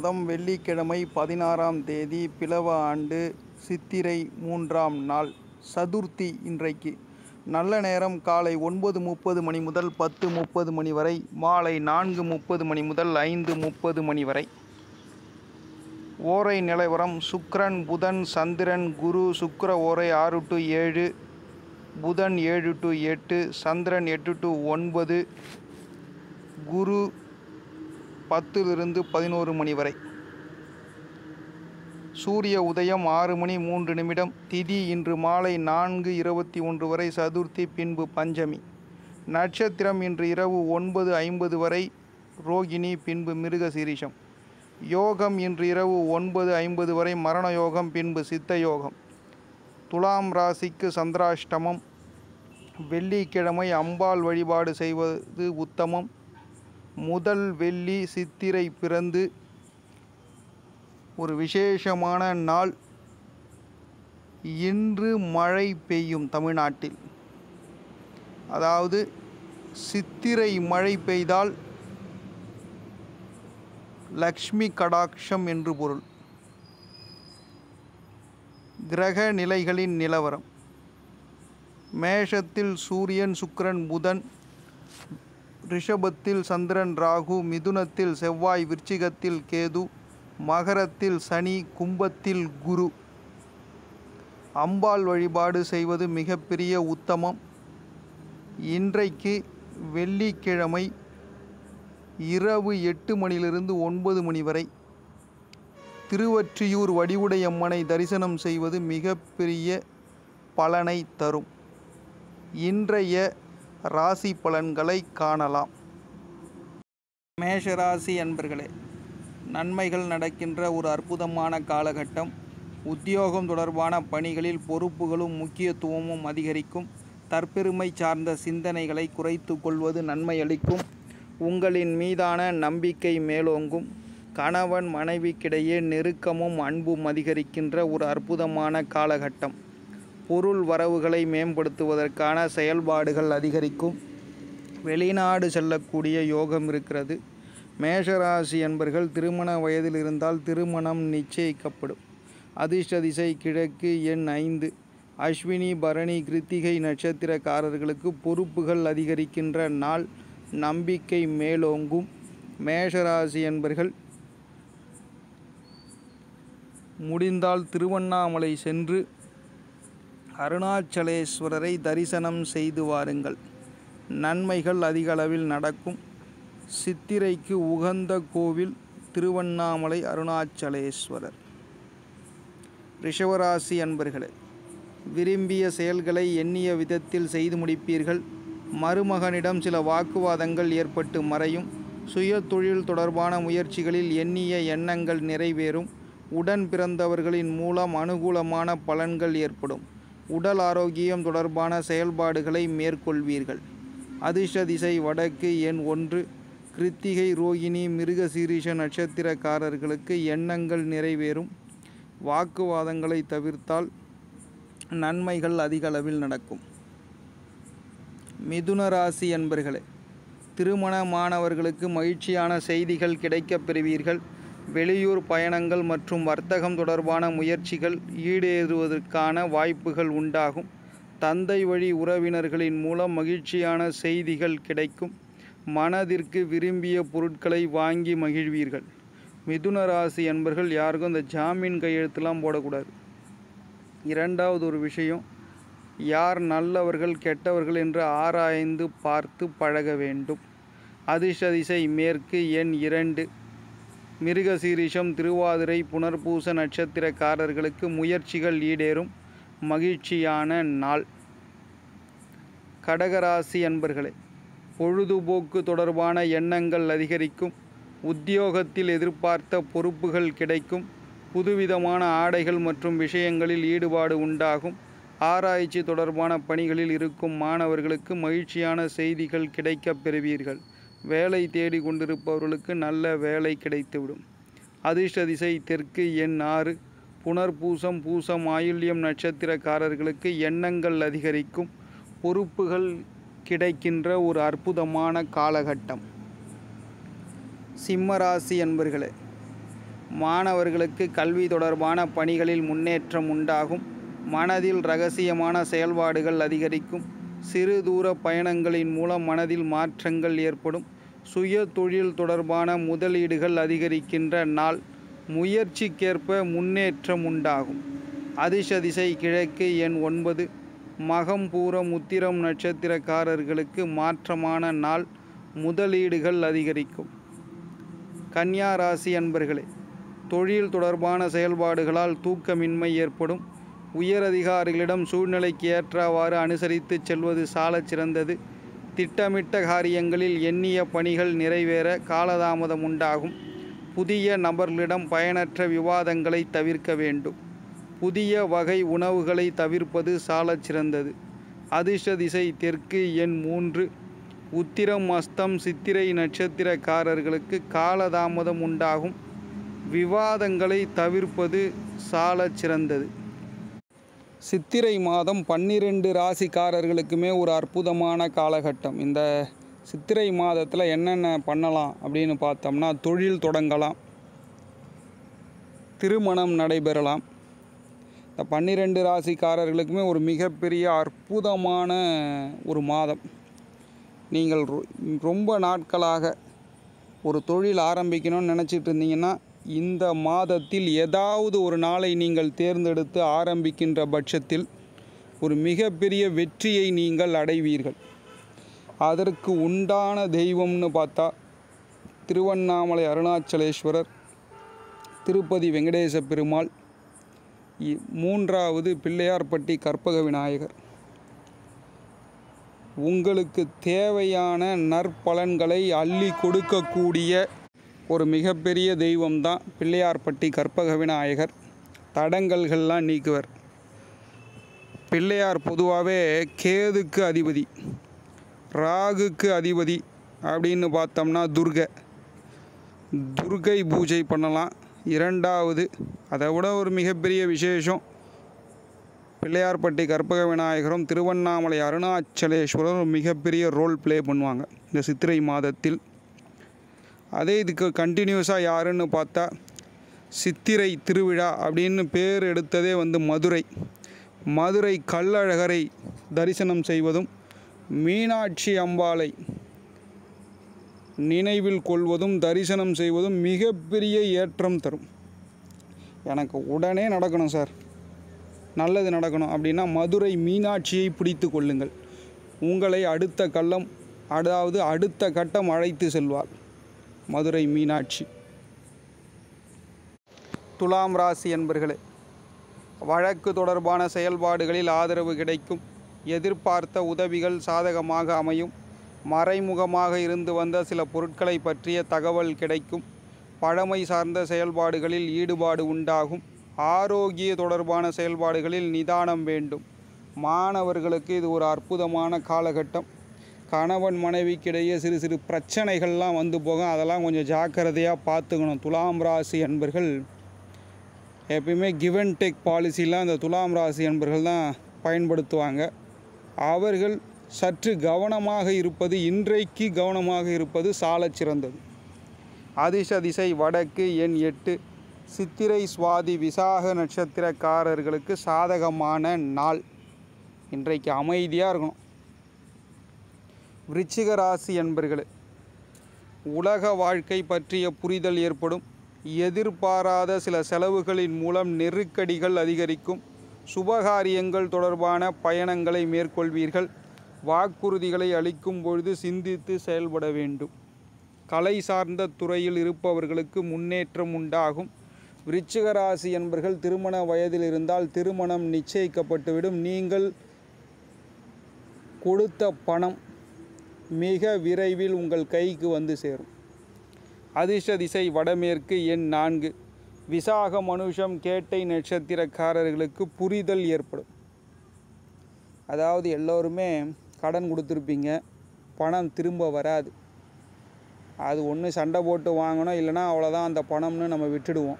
மாதம் வெள்ளிக்கிழமை பதினாறாம் தேதி பிளவ ஆண்டு சித்திரை மூன்றாம் நாள் சதுர்த்தி இன்றைக்கு. நல்ல நேரம் காலை ஒன்பது முப்பது மணி முதல் பத்து முப்பது மணி வரை மாலை நான்கு முப்பது மணி முதல் ஐந்து முப்பது மணி வரை. ஓரை நிலவரம் சுக்ரன் புதன் சந்திரன் குரு சுக்கர ஓரை ஆறு டு ஏழு புதன் ஏழு டு எட்டு சந்திரன் எட்டு டு ஒன்பது குரு பத்திலிருந்து பதினோரு மணி வரை. சூரிய உதயம் ஆறு மணி மூன்று நிமிடம். திதி இன்று மாலை நான்கு இருபத்தி ஒன்று வரை சதுர்த்தி பின்பு பஞ்சமி. நட்சத்திரம் இன்று இரவு ஒன்பது ஐம்பது வரை ரோகிணி பின்பு மிருகசீரிஷம். யோகம் இன்று இரவு ஒன்பது ஐம்பது வரை மரண யோகம் பின்பு சித்த யோகம் துலாம் ராசிக்கு சந்திராஷ்டமம். வெள்ளிக்கிழமை அம்பாள் வழிபாடு செய்வது உத்தமம். முதல் வெள்ளி சித்திரை பிறந்து ஒரு விசேஷமான நாள் இன்று மழை பெய்யும் தமிழ்நாட்டில். அதாவது சித்திரை மழை பெய்தால் லக்ஷ்மி கடாட்சம் என்று பொருள். கிரக நிலைகளின் நிலவரம். மேஷத்தில் சூரியன் சுக்கரன் புதன் ரிஷபத்தில் சந்திரன் ராகு மிதுனத்தில் செவ்வாய் விருச்சிகத்தில் கேது மகரத்தில் சனி கும்பத்தில் குரு. அம்பாள் வழிபாடு செய்வது மிகப்பெரிய உத்தமம். இன்றைக்கு வெள்ளிக்கிழமை இரவு எட்டு மணியிலிருந்து ஒன்பது மணி வரை திருவற்றியூர் வடிவுடையம்மனை தரிசனம் செய்வது மிகப்பெரிய பலனை தரும். இன்றைய ராசி பலன்களை காணலாம். மேஷராசி அன்பர்களே நன்மைகள் நடக்கின்ற ஒரு அற்புதமான காலகட்டம். உத்தியோகம் தொடர்பான பணிகளில் பொறுப்புகளும் முக்கியத்துவமும் அதிகரிக்கும். தற்பெருமை சார்ந்த சிந்தனைகளை குறைத்து கொள்வது நன்மை அளிக்கும் உங்களின் மீதான நம்பிக்கை மேலோங்கும். கணவன் மனைவிக்கிடையே நெருக்கமும் அன்பும் அதிகரிக்கின்ற ஒரு அற்புதமான காலகட்டம். பொருள் வரவுகளை மேம்படுத்துவதற்கான செயல்பாடுகள் அதிகரிக்கும். வெளிநாடு செல்லக்கூடிய யோகம் இருக்கிறது. மேஷராசி என்பர்கள் திருமண வயதில் இருந்தால் திருமணம் நிச்சயிக்கப்படும். அதிர்ஷ்ட திசை கிழக்கு எண் ஐந்து. அஸ்வினி பரணி கிருத்திகை நட்சத்திரக்காரர்களுக்கு பொறுப்புகள் அதிகரிக்கின்ற நாள் நம்பிக்கை மேலோங்கும். மேஷராசி என்பர்கள் முடிந்தால் திருவண்ணாமலை சென்று அருணாச்சலேஸ்வரரை தரிசனம் செய்து வாருங்கள். நன்மைகள் அதிகளவில் நடக்கும். சித்திரைக்கு உகந்த கோவில் திருவண்ணாமலை அருணாச்சலேஸ்வரர். ரிஷவராசி அன்பர்களே விரும்பிய செயல்களை எண்ணிய விதத்தில் செய்து முடிப்பீர்கள். மருமகனிடம் சில வாக்குவாதங்கள் ஏற்பட்டு மறையும். சுய தொழில் தொடர்பான முயற்சிகளில் எண்ணிய எண்ணங்கள் நிறைவேறும். உடன் பிறந்தவர்களின் மூலம் அனுகூலமான பலன்கள் ஏற்படும். உடல் ஆரோக்கியம் தொடர்பான செயல்பாடுகளை மேற்கொள்வீர்கள். அதிர்ஷ்ட திசை வடக்கு எண் ஒன்று. கிருத்திகை ரோகிணி மிருகசீரிஷ நட்சத்திரக்காரர்களுக்கு எண்ணங்கள் நிறைவேறும். வாக்குவாதங்களை தவிர்த்தால் நன்மைகள் அதிகளவில் நடக்கும். மிதுன ராசி என்பர்களே திருமணமானவர்களுக்கு மகிழ்ச்சியான செய்திகள் கிடைக்கப் பெறுவீர்கள். வெளியூர் பயணங்கள் மற்றும் வர்த்தகம் தொடர்பான முயற்சிகள் ஈடேறுவதற்கான வாய்ப்புகள் உண்டாகும். தந்தை வழி உறவினர்களின் மூலம் மகிழ்ச்சியான செய்திகள் கிடைக்கும். மனதிற்கு விரும்பிய பொருட்களை வாங்கி மகிழ்வீர்கள். மிதுன ராசி என்பர்கள் யாருக்கும் இந்த ஜாமீன் கையெழுத்துலாம் போடக்கூடாது. இரண்டாவது ஒரு விஷயம் யார் நல்லவர்கள் கெட்டவர்கள் என்று ஆராய்ந்து பார்த்து பழக வேண்டும். அதிர்ஷதிசை மேற்கு எண் இரண்டு. மிருகசீரிஷம் திருவாதிரை புனர்பூச நட்சத்திரக்காரர்களுக்கு முயற்சிகள் ஈடேறும். மகிழ்ச்சியான நாள். கடகராசி அன்பர்களே பொழுதுபோக்கு தொடர்பான எண்ணங்கள் அதிகரிக்கும். உத்தியோகத்தில் எதிர்பார்த்த பொறுப்புகள் கிடைக்கும். புதுவிதமான ஆடைகள் மற்றும் விஷயங்களில் ஈடுபாடு உண்டாகும். ஆராய்ச்சி தொடர்பான பணிகளில் இருக்கும் மாணவர்களுக்கு மகிழ்ச்சியான செய்திகள் கிடைக்கப் பெறுவீர்கள். வேலை தேடி கொண்டிருப்பவர்களுக்கு நல்ல வேலை கிடைத்துவிடும். அதிர்ஷ்ட திசை தெற்கு எண் ஆறு. புனர்பூசம் பூசம் ஆயுள்யம் நட்சத்திரக்காரர்களுக்கு எண்ணங்கள் அதிகரிக்கும். பொறுப்புகள் கிடைக்கின்ற ஒரு அற்புதமான காலகட்டம். சிம்மராசி என்பர்களே மாணவர்களுக்கு கல்வி தொடர்பான பணிகளில் முன்னேற்றம் உண்டாகும். மனதில் ரகசியமான செயல்பாடுகள் அதிகரிக்கும். சிறு தூர பயணங்களின் மூலம் மனதில் மாற்றங்கள் ஏற்படும். சுய தொழில் தொடர்பான முதலீடுகள் அதிகரிக்கின்ற நாள் முயற்சிக்கேற்ப முன்னேற்றம் உண்டாகும். அதிசதிசை கிழக்கு எண் ஒன்பது. மகம் பூரம் உத்திரம் நட்சத்திரக்காரர்களுக்கு மாற்றமான நாள் முதலீடுகள் அதிகரிக்கும். கன்னியா ராசி அன்பர்களே தொழில் தொடர்பான செயல்பாடுகளால் தூக்கமின்மை ஏற்படும். உயரதிகாரிகளிடம் சூழ்நிலைக்கு ஏற்றவாறு அனுசரித்து செல்வது சாலச் சிறந்தது. திட்டமிட்ட காரியங்களில் எண்ணிய பணிகள் நிறைவேற காலதாமதம் உண்டாகும். புதிய நபர்களிடம் பயனற்ற விவாதங்களை தவிர்க்க வேண்டும். புதிய வகை உணவுகளை தவிர்ப்பது சாலச் சிறந்தது. அதிர்ஷ்ட திசை தெற்கு எண் மூன்று. உத்திரம் அஸ்தம் சித்திரை நட்சத்திரக்காரர்களுக்கு காலதாமதம் உண்டாகும். விவாதங்களை தவிர்ப்பது சாலச் சிறந்தது. சித்திரை மாதம் பன்னிரெண்டு ராசிக்காரர்களுக்குமே ஒரு அற்புதமான காலகட்டம். இந்த சித்திரை மாதத்தில் என்னென்ன பண்ணலாம் அப்படின்னு பார்த்தோம்னா தொழில் தொடங்கலாம். திருமணம் நடைபெறலாம். இந்த பன்னிரெண்டு ராசிக்காரர்களுக்குமே ஒரு மிகப்பெரிய அற்புதமான ஒரு மாதம். நீங்கள் ரொ- ரொம்ப நாட்களாக ஒரு தொழில் ஆரம்பிக்கணும்னு நினச்சிட்டு இருந்தீங்கன்னா இந்த மாதத்தில் ஏதாவது ஒரு நாளை நீங்கள் தேர்ந்தெடுத்து ஆரம்பிக்கின்ற பட்சத்தில் ஒரு மிகப்பெரிய வெற்றியை நீங்கள் அடைவீர்கள். அதற்கு உண்டான தெய்வம்னு பார்த்தா திருவண்ணாமலை அருணாச்சலேஸ்வரர் திருப்பதி வெங்கடேச பெருமாள் இ- மூன்றாவது பிள்ளையார்பட்டி கற்பக விநாயகர். உங்களுக்கு தேவையான நற்பலன்களை அள்ளி கொடுக்கக்கூடிய ஒரு மிகப்பெரிய தெய்வம்தான் பிள்ளையார்பட்டி கற்பக விநாயகர். தடங்கல்கள்லாம் நீக்குவர். பிள்ளையார் பொதுவாகவே கேதுக்கு அதிபதி ராகுக்கு அதிபதி அப்படின்னு பார்த்தோம்னா துர்கை. துர்கை பூஜை பண்ணலாம். இரண்டாவது அதை விட ஒரு மிகப்பெரிய விசேஷம் பிள்ளையார்பட்டி கற்பக விநாயகரும் திருவண்ணாமலை அருணாச்சலேஸ்வரரும் மிகப்பெரிய ரோல் ப்ளே பண்ணுவாங்க. இந்த சித்திரை மாதத்தில் அதே இதுக்கு கண்டினியூஸாக யாருன்னு பார்த்தா சித்திரை திருவிழா அப்படின்னு பேர் எடுத்ததே வந்து மதுரை. மதுரை கள்ளழகரை தரிசனம் செய்வதும் மீனாட்சி அம்பாளை நினைவில் கொள்வதும் தரிசனம் செய்வதும் மிகப்பெரிய ஏற்றம் தரும். எனக்கு உடனே நடக்கணும் சார். நல்லது நடக்கணும் அப்படின்னா மதுரை மீனாட்சியை பிடித்து கொள்ளுங்கள். உங்களை அடுத்த கள்ளம் அதாவது அடுத்த கட்டம் அழைத்து செல்வார். மதுரை மீனாட்சி. துலாம் ராசி என்பர்களே வழக்கு தொடர்பான செயல்பாடுகளில் ஆதரவு கிடைக்கும். எதிர்பார்த்த உதவிகள் சாதகமாக அமையும். மறைமுகமாக இருந்து வந்த சில பொருட்களை பற்றிய தகவல் கிடைக்கும். பழமை சார்ந்த செயல்பாடுகளில் ஈடுபாடு உண்டாகும். ஆரோக்கிய தொடர்பான செயல்பாடுகளில் நிதானம் வேண்டும். மாணவர்களுக்கு இது ஒரு அற்புதமான காலகட்டம். கணவன் மனைவிக்கிடையே சிறு சிறு பிரச்சனைகள்லாம் வந்து போகும். அதெல்லாம் கொஞ்சம் ஜாக்கிரதையாக பார்த்துக்கணும். துலாம் ராசி என்பர்கள் எப்பயுமே கிவ் அண்ட் டேக் பாலிசிலாம் இந்த துலாம் ராசி என்பர்கள் தான் பயன்படுத்துவாங்க. அவர்கள் சற்று கவனமாக இருப்பது இன்றைக்கு கவனமாக இருப்பது சாலச் சிறந்தது. அதிர்ஷ்ட திசை வடக்கு எண் எட்டு சித்திரை சுவாதி விசாக நட்சத்திரக்காரர்களுக்கு சாதகமான நாள். இன்றைக்கு அமைதியாக இருக்கணும். விருச்சிக ராசி என்பர்களே உலக வாழ்க்கை பற்றிய புரிதல் ஏற்படும். எதிர்பாராத சில செலவுகளின் மூலம் நெருக்கடிகள் அதிகரிக்கும். சுபகாரியங்கள் தொடர்பான பயணங்களை மேற்கொள்வீர்கள். வாக்குறுதிகளை அளிக்கும் பொழுது சிந்தித்து செயல்பட வேண்டும். கலை சார்ந்த துறையில் இருப்பவர்களுக்கு முன்னேற்றம் உண்டாகும். விருச்சிக ராசி என்பர்கள் திருமண வயதில் இருந்தால் திருமணம் நிச்சயிக்கப்பட்டுவிடும். நீங்கள் கொடுத்த பணம் மிக விரைவில் உங்கள் கைக்கு வந்து சேரும். அதிர்ஷ்ட திசை வடமேற்கு எண் நான்கு. விசாக மனுஷம் கேட்டை நட்சத்திரக்காரர்களுக்கு புரிதல் ஏற்படும். அதாவது எல்லோருமே கடன் கொடுத்துருப்பீங்க பணம் திரும்ப வராது. அது ஒன்று சண்டை போட்டு வாங்கணும் இல்லைன்னா அவ்வளோதான் அந்த பணம்னு நம்ம விட்டுடுவோம்.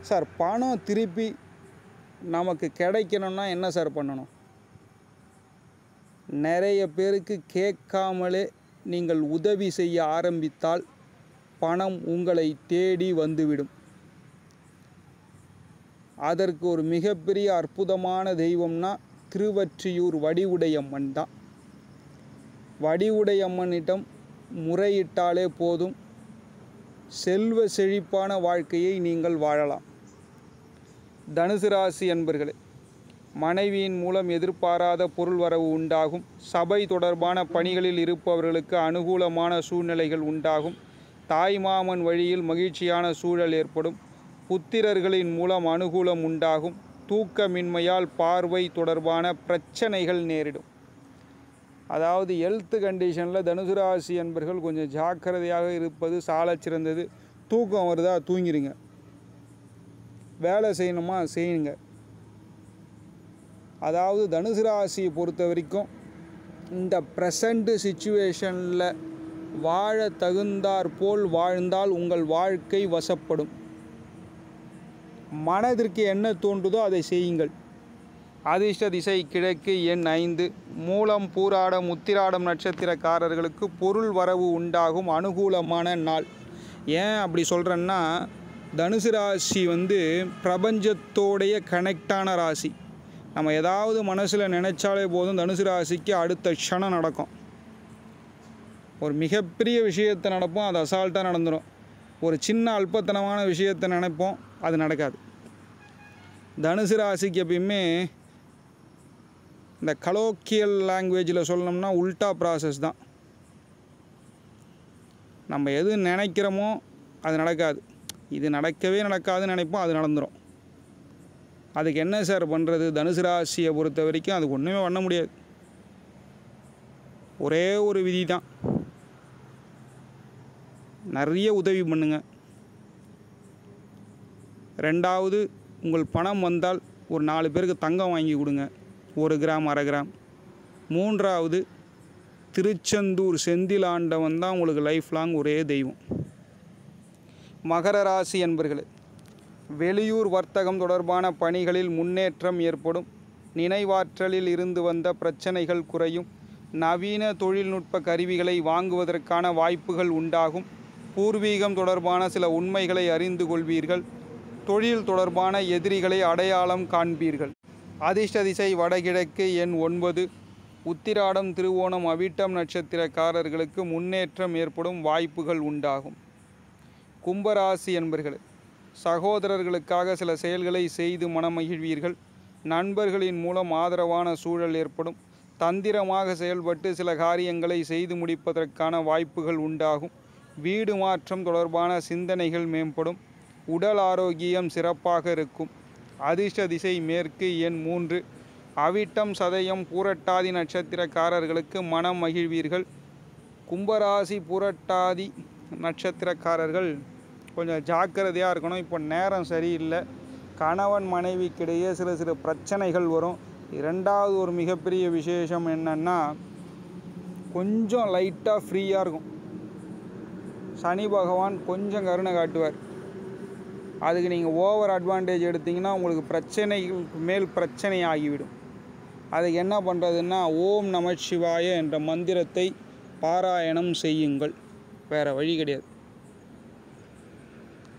சார் பணம் திருப்பி நமக்கு கிடைக்கணும்னா என்ன சார் பண்ணணும்? நிறைய பேருக்கு கேட்காமலே நீங்கள் உதவி செய்ய ஆரம்பித்தால் பணம் உங்களை தேடி வந்துவிடும். அதற்கு ஒரு மிகப்பெரிய அற்புதமான தெய்வம்னா திருவற்றியூர் வடிவுடையம்மன் தான். வடிவுடையம்மனிடம் முறையிட்டாலே போதும். செல்வ செழிப்பான வாழ்க்கையை நீங்கள் வாழலாம். தனுசு ராசி அன்பர்களே மனைவியின் மூலம் எதிர்பாராத பொருள் வரவு உண்டாகும். சபை தொடர்பான பணிகளில் இருப்பவர்களுக்கு அனுகூலமான சூழ்நிலைகள் உண்டாகும். தாய்மாமன் வழியில் மகிழ்ச்சியான சூழல் ஏற்படும். புத்திரர்களின் மூலம் அனுகூலம் உண்டாகும். தூக்கமின்மையால் பார்வை தொடர்பான பிரச்சனைகள் நேரிடும். அதாவது ஹெல்த் கண்டிஷனில் தனுசு ராசி என்பர்கள் கொஞ்சம் ஜாக்கிரதையாக இருப்பது சாலச் சிறந்தது. தூக்கம் வருதா தூங்கிடுங்க வேலை செய்யணுமா செய்யுங்க. அதாவது தனுசு ராசியை பொறுத்த வரைக்கும் இந்த ப்ரெசண்ட் சுச்சுவேஷனில் வாழ தகுந்தாற் போல் வாழ்ந்தால் உங்கள் வாழ்க்கை வசப்படும். மனதிற்கு என்ன தோன்றுதோ அதை செய்யுங்கள். அதிர்ஷ்ட திசை கிழக்கு எண் ஐந்து. மூலம் பூராடம் உத்திராடம் நட்சத்திரக்காரர்களுக்கு பொருள் வரவு உண்டாகும் அனுகூலமான நாள். ஏன் அப்படி சொல்கிறேன்னா தனுசு ராசி வந்து பிரபஞ்சத்தோடைய கனெக்டான ராசி. நம்ம ஏதாவது மனசில் நினச்சாலே போதும். தனுசு ராசிக்கு அடுத்த க்ஷணம் நடக்கும். ஒரு மிகப்பெரிய விஷயத்தை நடப்போம் அது அசால்ட்டாக நடந்துடும் ஒரு சின்ன அல்பத்தனமான விஷயத்தை நினைப்போம் அது நடக்காது. தனுசு ராசிக்கு எப்பயுமே இந்த கலோக்கியல் லாங்குவேஜில் சொல்லணும்னா உல்டா ப்ராசஸ் தான். நம்ம எது நினைக்கிறோமோ அது நடக்காது. இது நடக்கவே நடக்காதுன்னு நினைப்போம் அது நடந்துடும் அதுக்கு என்ன சார் பண்ணுறது தனுசு ராசியை பொறுத்த வரைக்கும் அதுக்கு ஒன்றுமே பண்ண முடியாது. ஒரே ஒரு விதி தான். நிறைய உதவி பண்ணுங்க. ரெண்டாவது உங்கள் பணம் வந்தால் ஒரு நாலு பேருக்கு தங்கம் வாங்கி கொடுங்க. ஒரு கிராம் அரை கிராம். மூன்றாவது திருச்செந்தூர் செந்தில் ஆண்டவன் தான் உங்களுக்கு லைஃப் லாங் ஒரே தெய்வம். மகர ராசி என்பர்களே வெளியூர் வர்த்தகம் தொடர்பான பணிகளில் முன்னேற்றம் ஏற்படும். நினைவாற்றலில் இருந்து வந்த பிரச்சனைகள் குறையும். நவீன தொழில்நுட்ப கருவிகளை வாங்குவதற்கான வாய்ப்புகள் உண்டாகும். பூர்வீகம் தொடர்பான சில உண்மைகளை அறிந்து கொள்வீர்கள். தொழில் தொடர்பான எதிரிகளை அடையாளம் காண்பீர்கள். அதிர்ஷ்ட திசை வடகிழக்கு எண் ஒன்பது. உத்திராடம் திருவோணம் அவிட்டம் நட்சத்திரக்காரர்களுக்கு முன்னேற்றம் ஏற்படும் வாய்ப்புகள் உண்டாகும். கும்பராசி என்பர்களே சகோதரர்களுக்காக சில செயல்களை செய்து மனமகிழ்வீர்கள். நண்பர்களின் மூலம் ஆதரவான சூழல் ஏற்படும். தந்திரமாக செயல்பட்டு சில காரியங்களை செய்து முடிப்பதற்கான வாய்ப்புகள் உண்டாகும். வீடு மாற்றம் தொடர்பான சிந்தனைகள் மேம்படும். உடல் ஆரோக்கியம் சிறப்பாக இருக்கும். அதிர்ஷ்ட திசை மேற்கு எண் மூன்று. அவிட்டம் சதயம் பூரட்டாதி நட்சத்திரக்காரர்களுக்கு மனம் மகிழ்வீர்கள். கும்பராசி பூரட்டாதி நட்சத்திரக்காரர்கள் கொஞ்சம் ஜாக்கிரதையாக இருக்கணும். இப்போ நேரம் சரியில்லை. கணவன் மனைவிக்கிடையே சில சில பிரச்சனைகள் வரும். இரண்டாவது ஒரு மிகப்பெரிய விசேஷம் என்னென்னா கொஞ்சம் லைட்டாக ஃப்ரீயாக இருக்கும். சனி பகவான் கொஞ்சம் கருணை காட்டுவார். அதுக்கு நீங்கள் ஓவர் அட்வான்டேஜ் எடுத்தீங்கன்னா உங்களுக்கு பிரச்சனைக்கு மேல் பிரச்சனை ஆகிவிடும். அதுக்கு என்ன பண்ணுறதுன்னா ஓம் நமச்சிவாய என்ற மந்திரத்தை பாராயணம் செய்யுங்கள். வேறு வழி கிடையாது.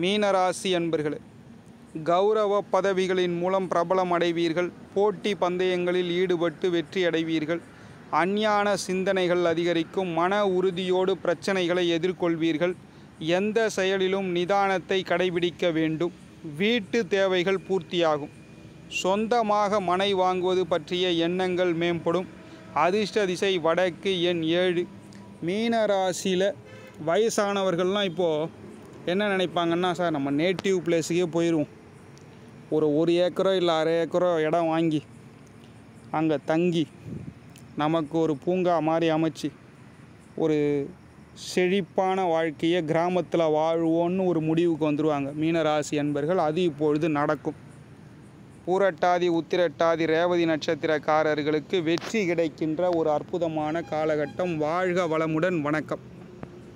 மீனராசி அன்பர்களே கௌரவ பதவிகளின் மூலம் பிரபலம் அடைவீர்கள். போட்டி பந்தயங்களில் ஈடுபட்டு வெற்றி அடைவீர்கள். அஞ்ஞான சிந்தனைகள் அதிகரிக்கும். மன உறுதியோடு பிரச்சனைகளை எதிர்கொள்வீர்கள். எந்த செயலிலும் நிதானத்தை கடைபிடிக்க வேண்டும். வீட்டு தேவைகள் பூர்த்தியாகும். சொந்தமாக மனை வாங்குவது பற்றிய எண்ணங்கள் மேம்படும். அதிர்ஷ்ட திசை வடக்கு எண் ஏழு. மீனராசியில் வயசானவர்கள்லாம் இப்போது என்ன நினைப்பாங்கன்னா சார் நம்ம நேட்டிவ் பிளேஸுக்கே போயிடுவோம் ஒரு ஒரு ஏக்கரோ இல்லை அரை ஏக்கரோ இடம் வாங்கி அங்கே தங்கி நமக்கு ஒரு பூங்கா மாதிரி அமைச்சு ஒரு செழிப்பான வாழ்க்கையை கிராமத்தில் வாழ்வோன்னு ஒரு முடிவுக்கு வந்துடுவாங்க மீனராசி அன்பர்கள் அது இப்பொழுது நடக்கும். பூரட்டாதி உத்திரட்டாதி ரேவதி நட்சத்திரக்காரர்களுக்கு வெற்றி கிடைக்கின்ற ஒரு அற்புதமான காலகட்டம். வாழ்க வளமுடன் வணக்கம்.